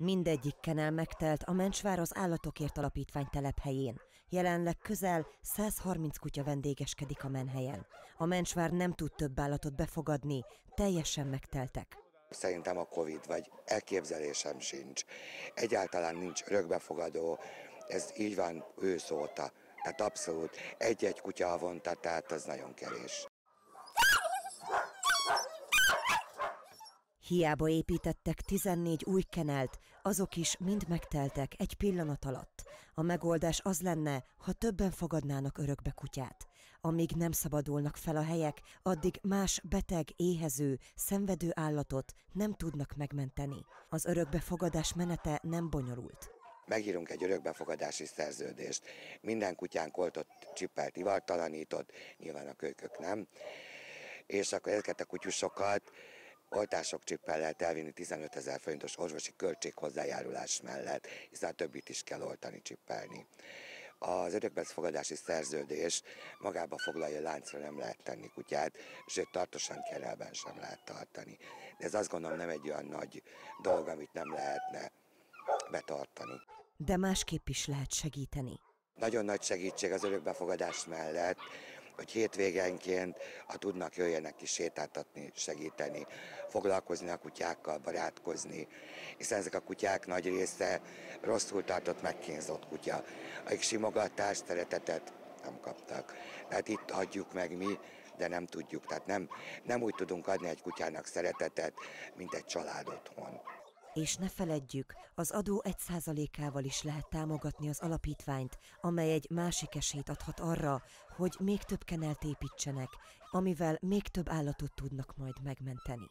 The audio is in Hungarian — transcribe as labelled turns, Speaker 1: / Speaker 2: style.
Speaker 1: Mindegyik kenel megtelt a Mencsvár az Állatokért Alapítvány telephelyén. Jelenleg közel 130 kutya vendégeskedik a menhelyen. A Mencsvár nem tud több állatot befogadni, teljesen megteltek.
Speaker 2: Szerintem a Covid vagy elképzelésem sincs. Egyáltalán nincs örökbefogadó, ez így van ősz óta. Tehát abszolút egy-egy kutya havonta, tehát az nagyon kevés.
Speaker 1: Hiába építettek 14 új kenelt, azok is mind megteltek egy pillanat alatt. A megoldás az lenne, ha többen fogadnának örökbe kutyát. Amíg nem szabadulnak fel a helyek, addig más beteg, éhező, szenvedő állatot nem tudnak megmenteni. Az örökbefogadás menete nem bonyolult
Speaker 2: megírunk egy örökbefogadási szerződést. Minden kutyánk oltott, csippelt, ivartalanított, nyilván a kölykök nem, és akkor ezeket a kutyusokat oltások csippel lehet elvinni 15 ezer forintos orvosi költség hozzájárulás mellett, hiszen a többit is kell oltani, csippelni. Az örökbefogadási szerződés magába foglalja, láncra nem lehet tenni kutyát, sőt tartósan kerelben sem lehet tartani. De ez azt gondolom nem egy olyan nagy dolog, amit nem lehetne betartani.
Speaker 1: De másképp is lehet segíteni.
Speaker 2: Nagyon nagy segítség az örökbefogadás mellett, hogy hétvégenként, ha tudnak, jöjjenek ki sétáltatni, segíteni, foglalkozni a kutyákkal, barátkozni, hiszen ezek a kutyák nagy része rosszul tartott, megkínzott kutya, akik simogatást, szeretetet nem kaptak. Tehát itt adjuk meg mi, de nem tudjuk, tehát nem, nem úgy tudunk adni egy kutyának szeretetet, mint egy család otthon.
Speaker 1: És ne feledjük, az adó egy százalékával is lehet támogatni az alapítványt, amely egy másik esélyt adhat arra, hogy még több kenelt építsenek, amivel még több állatot tudnak majd megmenteni.